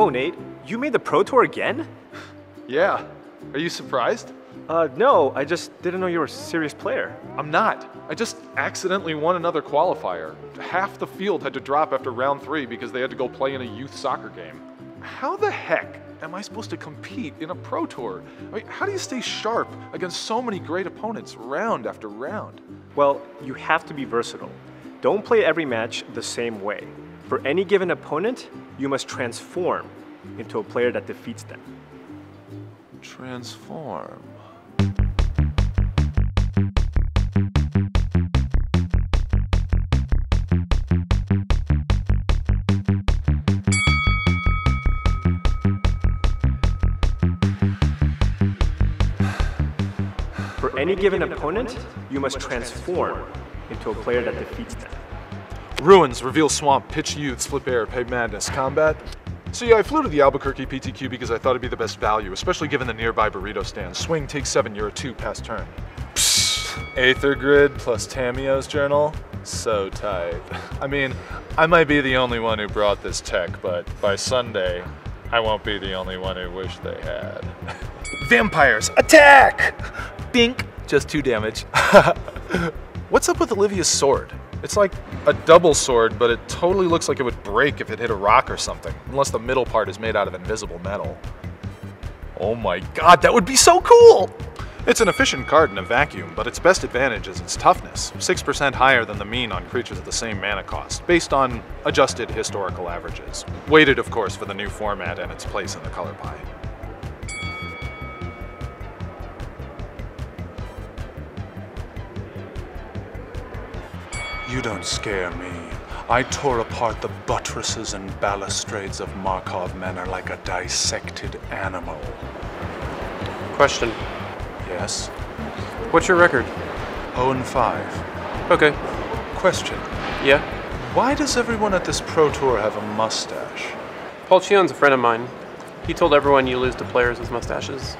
Whoa, Nate, you made the Pro Tour again? Yeah. Are you surprised? Uh, no, I just didn't know you were a serious player. I'm not. I just accidentally won another qualifier. Half the field had to drop after round three because they had to go play in a youth soccer game. How the heck am I supposed to compete in a pro tour? I mean, how do you stay sharp against so many great opponents round after round? Well, you have to be versatile. Don't play every match the same way. For any given opponent, you must transform into a player that defeats them. Transform. For any given opponent, you must transform into a player that defeats them. Ruins, Reveal Swamp, Pitch Youth, Flip Air, Pay Madness, Combat. So yeah, I flew to the Albuquerque PTQ because I thought it'd be the best value, especially given the nearby burrito stand. Swing, take seven, you're a two, pass turn. Psst, Aether Grid plus Tamiyo's journal, so tight. I mean, I might be the only one who brought this tech, but by Sunday, I won't be the only one who wished they had. Vampires, attack! Bink, just two damage. What's up with Olivia's sword? It's like a double sword, but it totally looks like it would break if it hit a rock or something, unless the middle part is made out of invisible metal. Oh my god, that would be so cool! It's an efficient card in a vacuum, but its best advantage is its toughness, 6% higher than the mean on creatures of the same mana cost, based on adjusted historical averages. Weighted, of course, for the new format and its place in the color pie. You don't scare me. I tore apart the buttresses and balustrades of Markov Manor like a dissected animal. Question. Yes? What's your record? 0 and 5. Okay. Question. Yeah? Why does everyone at this Pro Tour have a mustache? Paul Cheon's a friend of mine. He told everyone you lose to players with mustaches.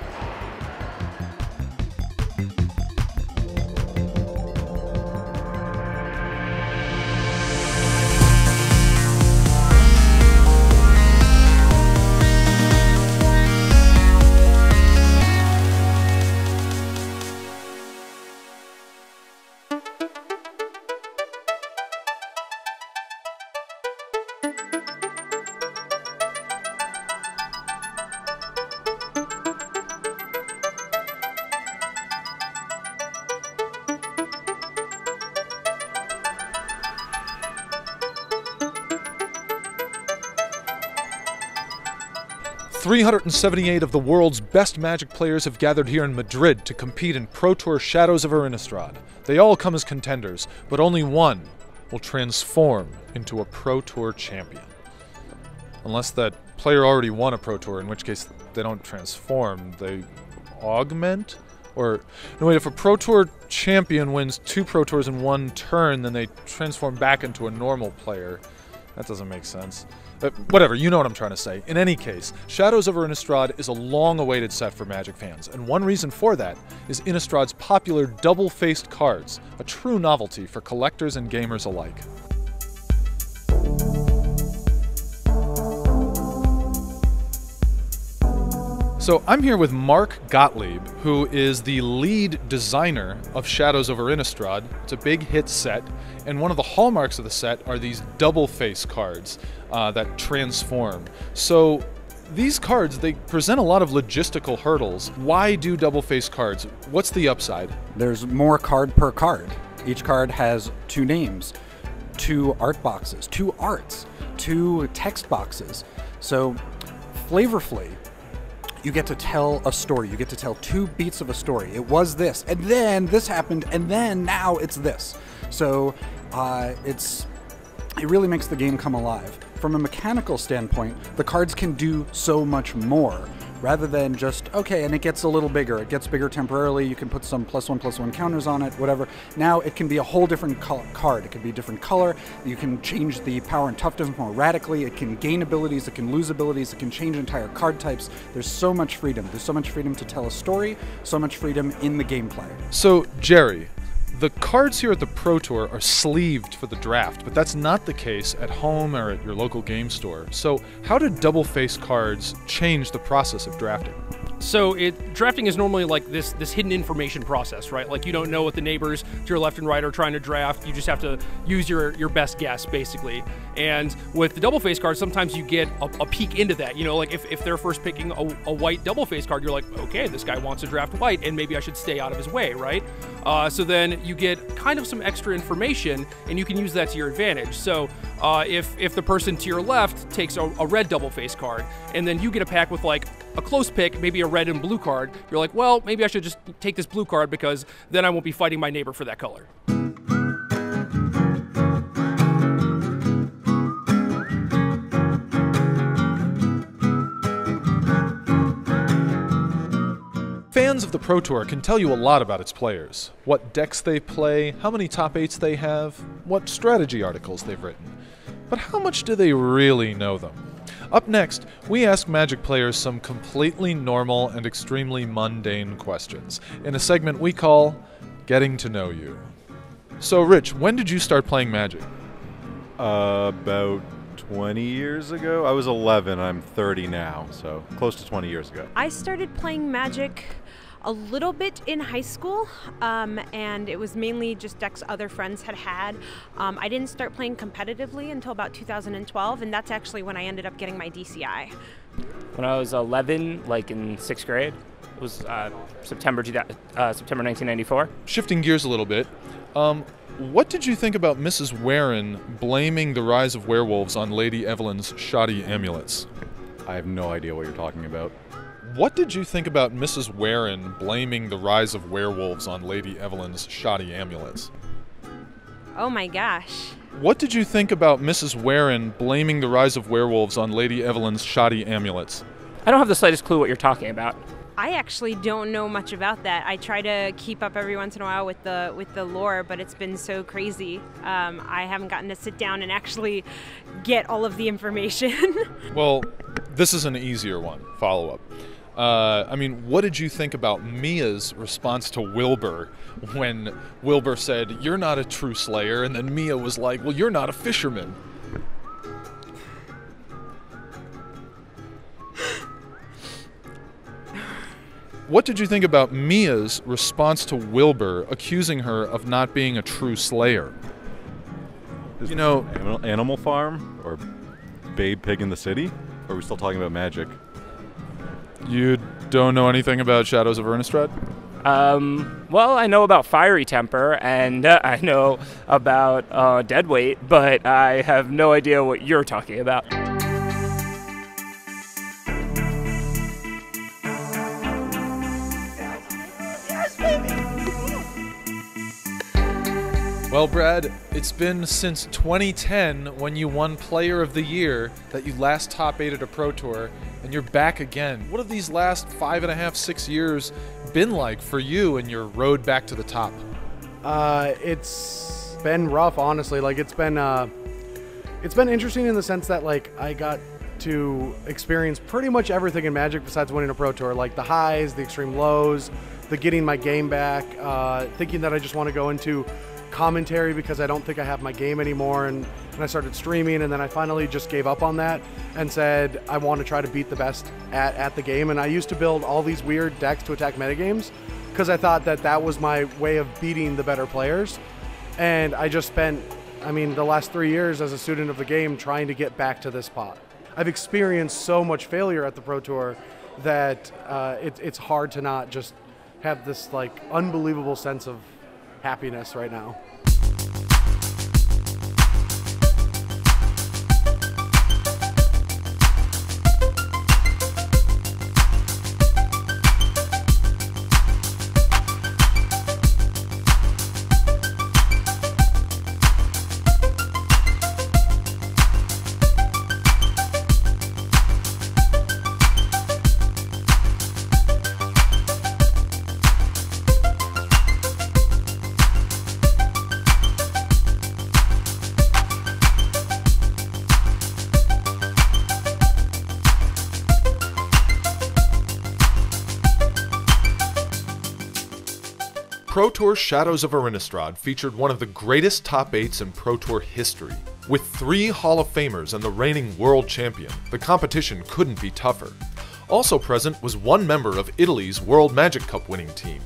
Three hundred and seventy-eight of the world's best Magic players have gathered here in Madrid to compete in Pro Tour Shadows of Innistrad. They all come as contenders, but only one will transform into a Pro Tour champion. Unless that player already won a Pro Tour, in which case they don't transform, they augment? Or, no, wait, if a Pro Tour champion wins two Pro Tours in one turn, then they transform back into a normal player. That doesn't make sense. But whatever, you know what I'm trying to say. In any case, Shadows over Innistrad is a long-awaited set for Magic fans, and one reason for that is Innistrad's popular double-faced cards, a true novelty for collectors and gamers alike. So I'm here with Mark Gottlieb, who is the lead designer of Shadows over Innistrad. It's a big hit set, and one of the hallmarks of the set are these double face cards uh, that transform. So these cards they present a lot of logistical hurdles. Why do double face cards? What's the upside? There's more card per card. Each card has two names, two art boxes, two arts, two text boxes. So flavorfully, you get to tell a story. You get to tell two beats of a story. It was this, and then this happened, and then now it's this. So uh, it's it really makes the game come alive. From a mechanical standpoint, the cards can do so much more rather than just okay and it gets a little bigger. It gets bigger temporarily. You can put some plus one plus one counters on it whatever. Now it can be a whole different card. It can be a different color. You can change the power and toughness more radically. It can gain abilities. It can lose abilities. It can change entire card types. There's so much freedom. There's so much freedom to tell a story. So much freedom in the gameplay. So, Jerry, The cards here at the Pro Tour are sleeved for the draft, but that's not the case at home or at your local game store. So, how did double face cards change the process of drafting? So it drafting is normally like this this hidden information process, right? Like you don't know what the neighbors to your left and right are trying to draft. You just have to use your your best guess, basically. And with the double face card, sometimes you get a, a peek into that. You know, like if, if they're first picking a, a, white double face card, you're like, okay, this guy wants to draft white, and maybe I should stay out of his way, right? Uh, so then you get kind of some extra information, and you can use that to your advantage. So uh, if if the person to your left takes a, a red double face card, and then you get a pack with like a close pick, maybe a red and blue card, you're like, well, maybe I should just take this blue card because then I won't be fighting my neighbor for that color. Fans of the Pro Tour can tell you a lot about its players what decks they play, how many top eights they have, what strategy articles they've written. But how much do they really know them? Up next, we ask Magic players some completely normal and extremely mundane questions in a segment we call Getting to Know You. So, Rich, when did you start playing Magic? Uh, about 20 years ago. I was 11. I'm 30 now, so close to 20 years ago. I started playing Magic a little bit in high school, um, and it was mainly just decks other friends had had. Um, I didn't start playing competitively until about 2012, and that's actually when I ended up getting my DCI. When I was 11, like in sixth grade, it was uh, September, uh, September 1994. Shifting gears a little bit, um, what did you think about Mrs. Warren blaming the rise of werewolves on Lady Evelyn's shoddy amulets? I have no idea what you're talking about. What did you think about Mrs. Warren blaming the rise of werewolves on Lady Evelyn's shoddy amulets? Oh my gosh. What did you think about Mrs. Warren blaming the rise of werewolves on Lady Evelyn's shoddy amulets? I don't have the slightest clue what you're talking about. I actually don't know much about that. I try to keep up every once in a while with the with the lore, but it's been so crazy. Um, I haven't gotten to sit down and actually get all of the information. well, this is an easier one. Follow up. Uh, I mean, what did you think about Mia's response to Wilbur when Wilbur said, You're not a true slayer? And then Mia was like, Well, you're not a fisherman. What did you think about Mia's response to Wilbur accusing her of not being a true slayer? Is you know, Animal, Animal Farm or Babe Pig in the City? Or are we still talking about magic? You don't know anything about Shadows of Innistrad? Um, well, I know about Fiery Temper and uh, I know about uh, Deadweight, but I have no idea what you're talking about. Well, Brad, it's been since 2010 when you won Player of the Year that you last top eight at a Pro Tour, and you're back again. What have these last five and a half, six years been like for you and your road back to the top? Uh, it's been rough, honestly. Like it's been, uh, it's been interesting in the sense that like I got to experience pretty much everything in Magic besides winning a Pro Tour, like the highs, the extreme lows, the getting my game back, uh, thinking that I just want to go into commentary because I don't think I have my game anymore. And, and I started streaming, and then I finally just gave up on that and said I want to try to beat the best at, at the game. And I used to build all these weird decks to attack metagames because I thought that that was my way of beating the better players. And I just spent, I mean, the last three years as a student of the game trying to get back to this spot. I've experienced so much failure at the Pro Tour that uh, it, it's hard to not just have this like unbelievable sense of happiness right now. Pro Tour Shadows of Innistrad featured one of the greatest top 8s in Pro Tour history. With three Hall of Famers and the reigning world champion, the competition couldn't be tougher. Also present was one member of Italy's World Magic Cup winning team.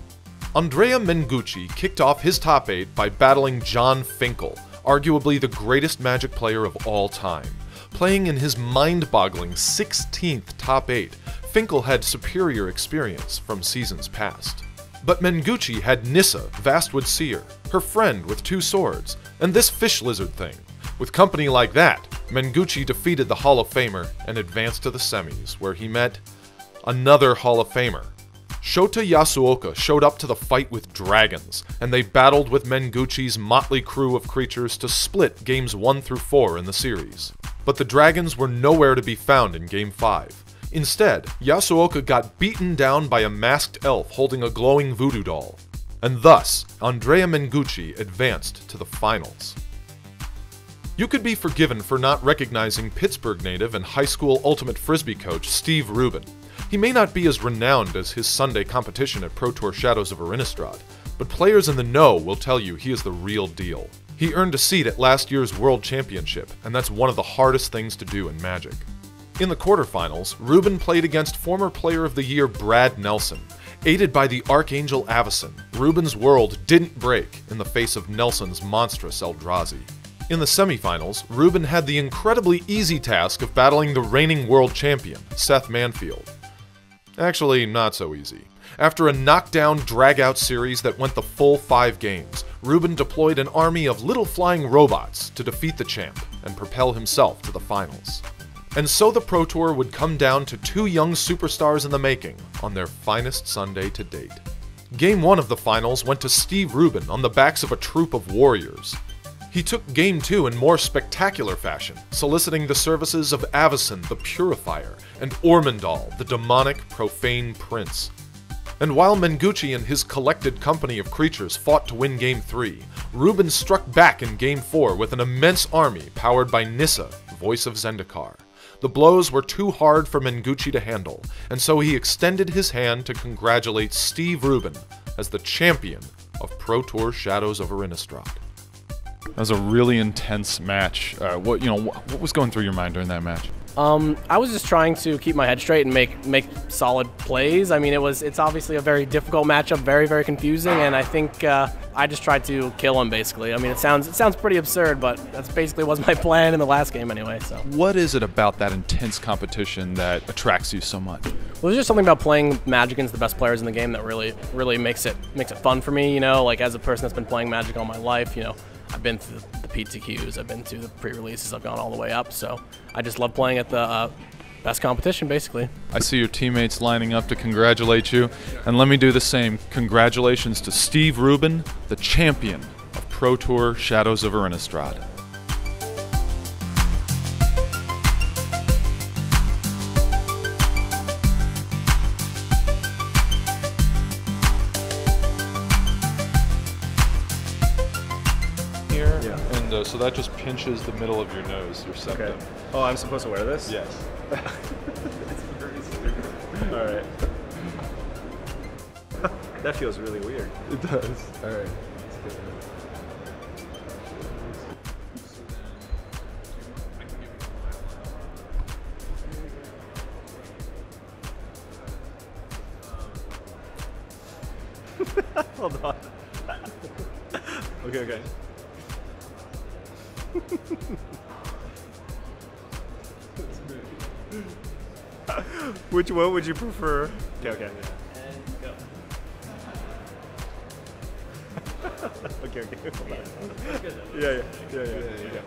Andrea Mengucci kicked off his top 8 by battling Jon Finkel, arguably the greatest Magic player of all time. Playing in his mind boggling 16th top 8, Finkel had superior experience from seasons past. But Mengucci had Nissa, Vastwood Seer, her friend with two swords, and this fish lizard thing. With company like that, Mengucci defeated the Hall of Famer and advanced to the semis, where he met another Hall of Famer. Shota Yasuoka showed up to the fight with dragons, and they battled with Mengucci's motley crew of creatures to split games 1 through 4 in the series. But the dragons were nowhere to be found in Game 5. Instead, Yasuoka got beaten down by a masked elf holding a glowing voodoo doll. And thus, Andrea Mengucci advanced to the finals. You could be forgiven for not recognizing Pittsburgh native and high school ultimate frisbee coach Steve Rubin. He may not be as renowned as his Sunday competition at Pro Tour Shadows of Innistrad, but players in the know will tell you he is the real deal. He earned a seat at last year's World Championship, and that's one of the hardest things to do in Magic. In the quarterfinals, Rubin played against former Player of the Year Brad Nelson. Aided by the Archangel Avacyn, Rubin's world didn't break in the face of Nelson's monstrous Eldrazi. In the semifinals, Rubin had the incredibly easy task of battling the reigning world champion, Seth Manfield. Actually, not so easy. After a knockdown, drag-out series that went the full five games, Rubin deployed an army of little flying robots to defeat the champ and propel himself to the finals. And so the Pro Tour would come down to two young superstars in the making on their finest Sunday to date. Game 1 of the finals went to Steve Rubin on the backs of a troop of warriors. He took Game 2 in more spectacular fashion, soliciting the services of Avacyn the Purifier and Ormendahl the demonic profane prince. And while Mengucci and his collected company of creatures fought to win Game 3, Rubin struck back in Game 4 with an immense army powered by Nissa, voice of Zendikar. The blows were too hard for Mengucci to handle, and so he extended his hand to congratulate Steve Rubin as the champion of Pro Tour Shadows over Innistrad. That was a really intense match. Uh, what you know, what was going through your mind during that match? Um, I was just trying to keep my head straight and make make solid plays. I mean, it was it's obviously a very difficult matchup, very very confusing, and I think uh, I just tried to kill him basically. I mean, it sounds it sounds pretty absurd, but that's basically was my plan in the last game anyway. So. What is it about that intense competition that attracts you so much? Well, there's just something about playing Magic against the best players in the game that really really makes it makes it fun for me. You know, like as a person that's been playing Magic all my life, you know. I've been through the PTQs, I've been through the pre-releases, I've gone all the way up. So I just love playing at the uh, best competition, basically. I see your teammates lining up to congratulate you, and let me do the same. Congratulations to Steve Rubin, the champion of Pro Tour Shadows of Innistrad. So that just pinches the middle of your nose, your septum. Okay. Oh, I'm supposed to wear this? Yes. All right. that feels really weird. It does. All right. Hold on. okay, okay. Which one would you prefer? Okay, okay. okay, okay. Hold on. Yeah, yeah, yeah, yeah, yeah.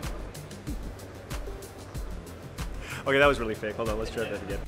Okay, that was really fake. Hold on, let's try that again.